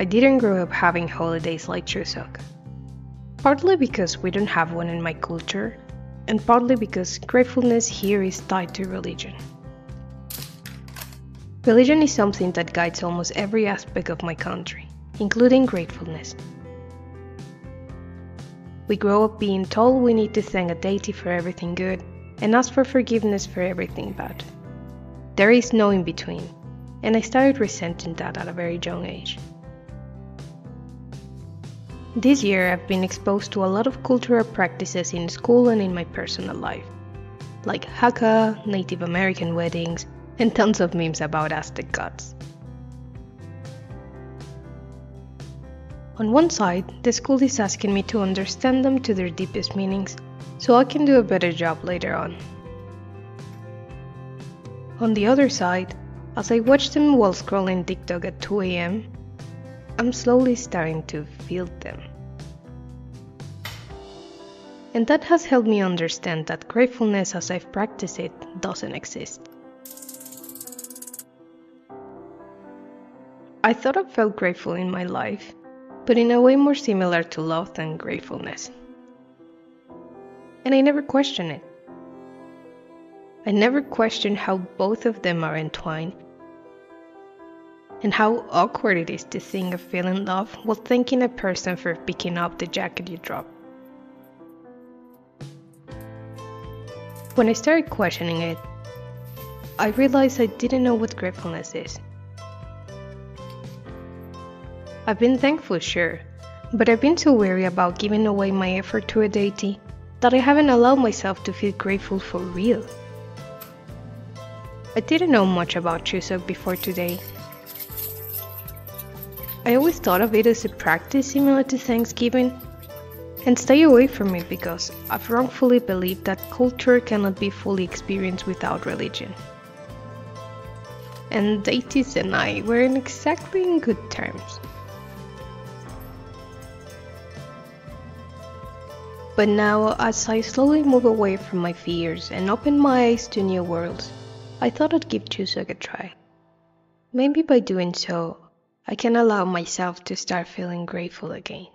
I didn't grow up having holidays like Chuseok. Partly because we don't have one in my culture, and partly because gratefulness here is tied to religion. Religion is something that guides almost every aspect of my country, including gratefulness. We grow up being told we need to thank a deity for everything good and ask for forgiveness for everything bad. There is no in between, and I started resenting that at a very young age. This year, I've been exposed to a lot of cultural practices in school and in my personal life, like Haka, Native American weddings, and tons of memes about Aztec gods. On one side, the school is asking me to understand them to their deepest meanings so I can do a better job later on. On the other side, as I watch them while scrolling TikTok at 2 am, I'm slowly starting to feel them. And that has helped me understand that gratefulness as I've practiced it doesn't exist. I thought I felt grateful in my life, but in a way more similar to love than gratefulness. And I never questioned it. I never questioned how both of them are entwined and how awkward it is to think of feeling love while thanking a person for picking up the jacket you dropped. When I started questioning it, I realized I didn't know what gratefulness is. I've been thankful, sure, but I've been so wary about giving away my effort to a deity that I haven't allowed myself to feel grateful for real. I didn't know much about Chuseok before today, I always thought of it as a practice similar to Thanksgiving and stay away from it because I've wrongfully believed that culture cannot be fully experienced without religion. And deities and I weren't exactly in good terms. But now, as I slowly move away from my fears and open my eyes to new worlds, I thought I'd give Chuseok a try. Maybe by doing so, I can allow myself to start feeling grateful again.